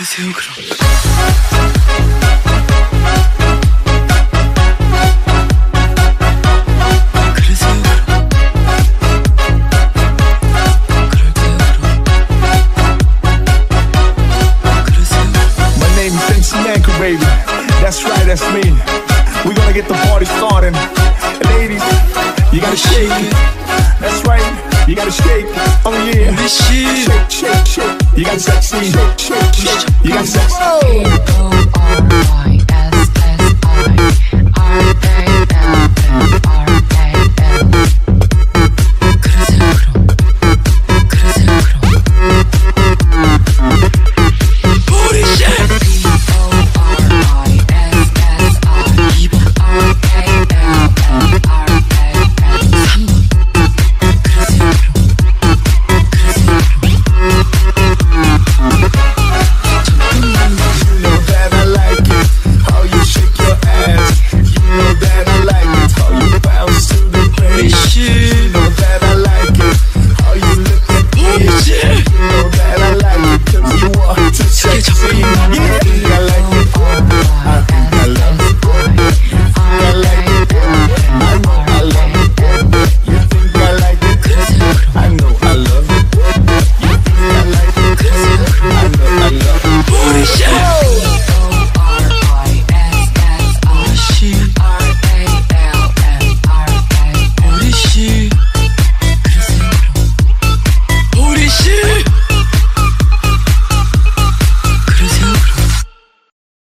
Herkes yokrum. Baby, that's right, that's me. We're gonna get the party started. Ladies, you gotta shake it. That's right. You gotta shake, oh yeah. Shake, shake, shake. You gotta sexy, shake, shake, shake. Got sexy.